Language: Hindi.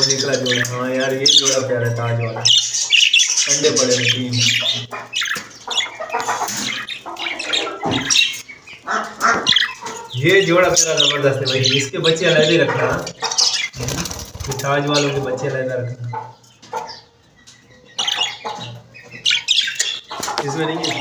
वो निकला जोड़ा। हाँ यार, ये जोड़ा प्यारा है, ताज वाला। अंडे पड़े हैं, तीन। ये जोड़ा प्यारा ज़बरदस्त है भाई, इसके बच्चे अलग ही रखना। ताज वालों के बच्चे अलग रखना। इसमें नहीं है